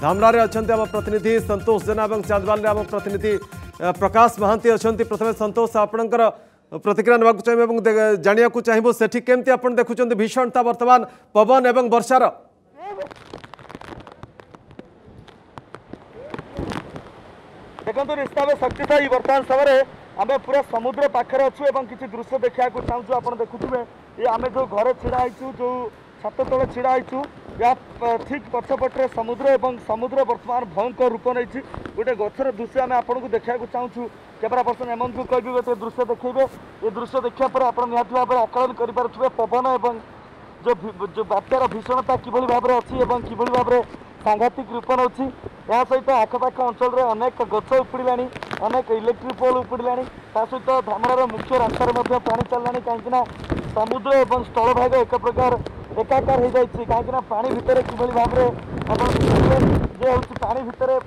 ଧାମରାରେ ଅଛନ୍ତି ଆମ ପ୍ରତିନିଧି ସନ୍ତୋଷ ଜେନା ଏବଂ ଚାନ୍ଦବାଲରେ ଆମ ପ୍ରତିନିଧି ପ୍ରକାଶ ମହାନ୍ତି ଅଛନ୍ତି ପ୍ରଥମେ ସନ୍ତୋଷ ଆପଣଙ୍କର ପ୍ରତିକ୍ରିୟା ନେବାକୁ ଚାହିଁବୁ ଏବଂ ଜାଣିବାକୁ ଚାହିଁବୁ ସେଠି କେମିତି ଆପଣ ଦେଖୁଛନ୍ତି ଭୀଷଣତା ବର୍ତ୍ତମାନ ପବନ ଏବଂ ବର୍ଷାର ଦେଖନ୍ତୁ ନିଶ୍ଚିତ ଶକ୍ତିଶାଳୀ ବର୍ତ୍ତମାନ ସମୟରେ ଆମେ ପୁରା ସମୁଦ୍ର ପାଖରେ ଅଛୁ ଏବଂ କିଛି ଦୃଶ୍ୟ ଦେଖିବାକୁ ଚାହୁଁଛୁ ଆପଣ ଦେଖୁଥିବେ ଏ ଆମେ ଯେଉଁ ଘରେ ଛିଡ଼ା ହେଇଛୁ ଯେଉଁ ଛାତ ତଳେ ଛିଡ଼ା ହେଇଛୁ या ठीक पछपटे समुद्र और समुद्र बर्तमान भयंकर रूप नहीं गोटे गचर दृश्य आम आपको देखा चाहूँ कैमेरा पर्सन हेमंत को कह से दृश्य देखे ये दृश्य देखापुर आप निहत भाव में आकलन करें पवन और जो जो बात्यार भीषणता किभ भाव में अच्छी और किभली भाव में सांघातिक रूप नौ सहित आखपाख अंचल ଅଞ୍ଚଳରେ ଅନେକ ଗଛ इलेक्ट्रिक पोल उपड़ा सहित ଉପୁଡ଼ିଲାଣି ତା ସହିତ ଧାମରାର चलना कहीं समुद्र और स्थल भाग एक प्रकार एकाकार हो जाए कहीं पा भर कि भाव में जो हूँ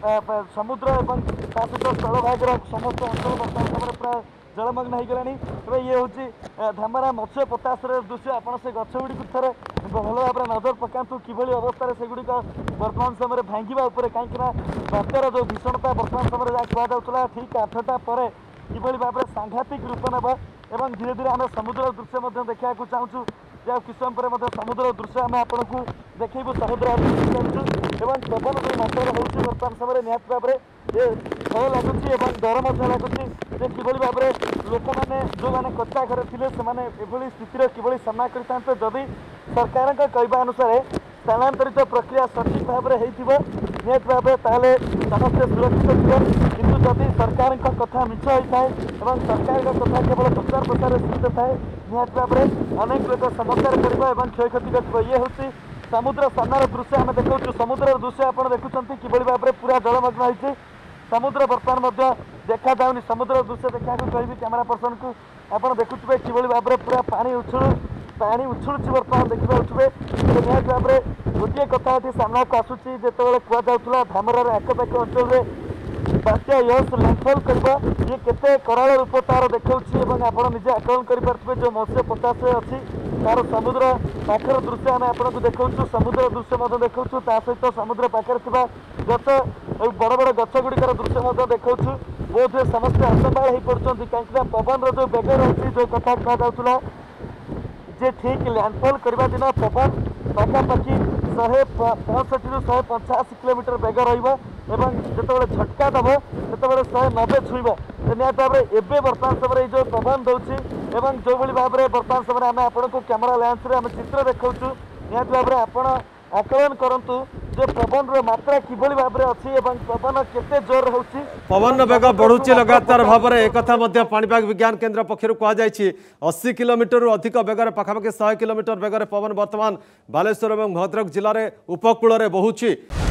पा भर समुद्र एवं सहित स्थल भाग समस्त अंचल बर्तमान समय में प्राय जलमग्न हो गला तेरे ये हूँ धमरा मत्स्य पताश दृश्य आप गुड़ थी भल भाव में नजर पका कि अवस्था से गुड़िक बर्तमान समय में भांगा उपर कहीं बात्यार जो भीषणता बर्तमान समय जहाँ कहु ठीक आठटा पर किभ भाव में सांघातिक रूप ने धीरे धीरे आम समुद्र दृश्य देखा चाहूँ ଯାହା କିସମ ପରେ ମଧ୍ୟ ସମୁଦ୍ର ଦୃଶ୍ୟ ଆମେ ଆପଣଙ୍କୁ ଦେଖେଇବୁ ସମୁଦ୍ର ଚାଲିଛୁ ଏବଂ ପବନ ଯେଉଁ ମାତ୍ରାରେ ହେଉଛି ବର୍ତ୍ତମାନ ସମୟରେ ନିହାତି ଭାବରେ ଯେ ଭୟ ଲାଗୁଛି ଏବଂ ଡର ମଧ୍ୟ ଲାଗୁଛି ଯେ କିଭଳି ଭାବରେ ଲୋକମାନେ ଯେଉଁମାନେ କଚ୍ଚା ଘରେ ଥିଲେ ସେମାନେ ଏଭଳି ସ୍ଥିତିର କିଭଳି ସାମ୍ନା କରିଥାନ୍ତେ ଯଦି ସରକାରଙ୍କ କହିବା ଅନୁସାରେ ସ୍ଥାନାନ୍ତରିତ ପ୍ରକ୍ରିୟା ସଠିକ୍ ଭାବରେ ହେଇଥିବ ନିହାତି ଭାବେ ତାହେଲେ ସମସ୍ତେ ସୁରକ୍ଷିତ ଥିବେ କିନ୍ତୁ ଯଦି ସରକାରଙ୍କ କଥା ମିଛ ହୋଇଥାଏ ଏବଂ ସରକାରଙ୍କ କଥା କେବଳ ପ୍ରଚାର ପ୍ରସାରରେ ସୀମିତ ଥାଏ निहति भएर अनेक प्रकार समय कति इएछ समुद्र सामरा दृश्य आम देखाउँछु समुद्र दृश्य आउँछ देखुन्छ कुरो जलमग्न समुद्र देखा जाउनु समुद्र दृश्य देखाइ कि क्यमेरा पर्सनको आउँथ्यो किभरि भावना पुरा पाइ पाछु बर्ती सा आसु जति कुरा धाम्रा आएको अञ्चल ବାତ୍ୟା ୟସ୍ ଲ୍ୟାଣ୍ଡଫଲ୍ କରିବ ଇଏ କେତେ କରାଳ ରୂପ ତା'ର ଦେଖାଉଛି ଏବଂ ଆପଣ ନିଜେ ଆକଳନ କରିପାରୁଥିବେ ଯେଉଁ ମତ୍ସ୍ୟ ପଚାଶ ଅଛି ତା'ର ସମୁଦ୍ର ପାଖର ଦୃଶ୍ୟ ଆମେ ଆପଣଙ୍କୁ ଦେଖାଉଛୁ ସମୁଦ୍ର ଦୃଶ୍ୟ ମଧ୍ୟ ଦେଖାଉଛୁ ତା ସହିତ ସମୁଦ୍ର ପାଖରେ ଥିବା ଗଛ ଏବଂ ବଡ଼ ବଡ଼ ଗଛ ଗୁଡ଼ିକର ଦୃଶ୍ୟ ମଧ୍ୟ ଦେଖାଉଛୁ ବୋଧ ହୁଏ ସମସ୍ତେ ଆସମ୍ଭାଳ ହୋଇପାରୁଛନ୍ତି କାହିଁକିନା ପବନର ଯେଉଁ ବେଗ ରହିଛି ଯେଉଁ କଥା କୁହାଯାଉଥିଲା ଯେ ଠିକ୍ ଲ୍ୟାଣ୍ଡଫଲ୍ କରିବା ଦିନ ପବନ ପାଖାପାଖି ଶହେ ପଞ୍ଚଷଠିରୁ ଶହେ ପଞ୍ଚାଅଶୀ କିଲୋମିଟର ବେଗ ରହିବ এবং যেতবে ঝটকা দেব সেতবে শহে নবে ছুইব নিহতি ভাবে এবে বর্তমান সময় এই যে প্রমাণ দেছি এবং যেভাবে ভাবে বর্তমান সময় আমি আপনার ক্যামেরা ল্যান্সরে আমি চিত্র দেখাচ্ছু নিহতি ভাবে আপনার আকলন করতু যে পবনর মাত্রা কিভাবে ভাবে অছি এবং পবন কেতে জোর হচ্ছে পবন বেগ বড়ুচি লগাতার ভাবে একথা মধ্য পাণিপাগ বিজ্ঞান কেন্দ্র পক্ষর কুযাই অশি কিলোমিটর অধিক বেগরে পাখাপাখি শহে কিলোমিটর বেগরে পবন বর্তমান বালেশ্বর এবং ভদ্রক জেলার উপকূলরে বহুছি